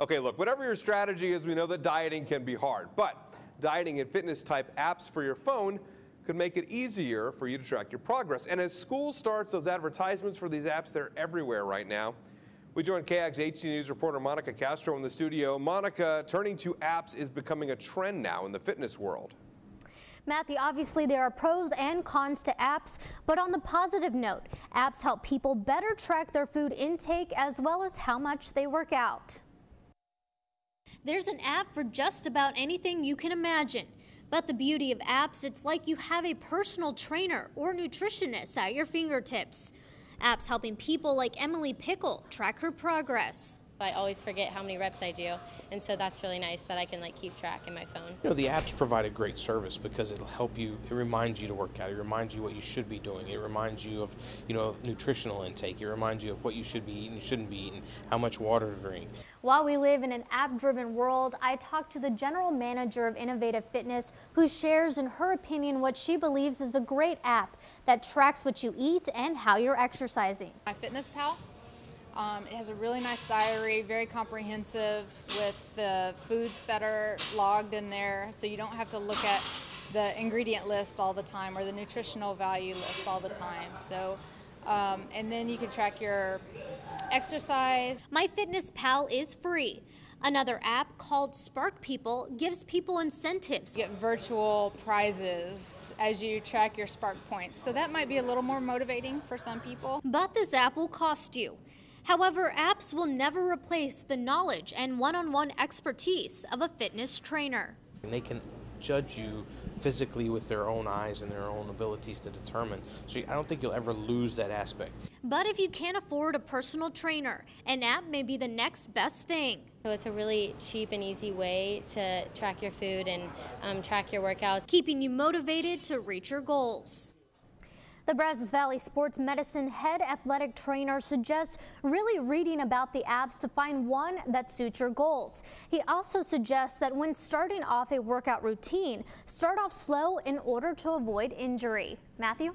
Okay, look, whatever your strategy is, we know that dieting can be hard, but dieting and fitness type apps for your phone could make it easier for you to track your progress. And as school starts, those advertisements for these apps, they're everywhere right now. We join KAGS HD News reporter Monica Castro in the studio. Monica, turning to apps is becoming a trend now in the fitness world. Matthew, obviously there are pros and cons to apps, but on the positive note, apps help people better track their food intake as well as how much they work out. There's an app for just about anything you can imagine. But the beauty of apps, it's like you have a personal trainer or nutritionist at your fingertips. Apps helping people like Emily Pickle track her progress. I always forget how many reps I do, and so that's really nice that I can like keep track in my phone. You know, the apps provide a great service because it'll help you. It reminds you to work out. It reminds you what you should be doing. It reminds you of, you know, nutritional intake. It reminds you of what you should be eating, shouldn't be eating, how much water to drink. While we live in an app-driven world, I talked to the general manager of Innovative Fitness, who shares, in her opinion, what she believes is a great app that tracks what you eat and how you're exercising. MyFitnessPal um, it has a really nice diary, very comprehensive with the foods that are logged in there, so you don't have to look at the ingredient list all the time or the nutritional value list all the time. So, um, and then you can track your exercise. MyFitnessPal is free. Another app called Spark People gives people incentives. You get virtual prizes as you track your Spark points. So that might be a little more motivating for some people. But this app will cost you. However, apps will never replace the knowledge and one on one expertise of a fitness trainer. And they can judge you physically with their own eyes and their own abilities to determine. So I don't think you'll ever lose that aspect. But if you can't afford a personal trainer, an app may be the next best thing. So it's a really cheap and easy way to track your food and um, track your workouts, keeping you motivated to reach your goals. The Brazos Valley Sports Medicine head athletic trainer suggests really reading about the apps to find one that suits your goals. He also suggests that when starting off a workout routine, start off slow in order to avoid injury. Matthew?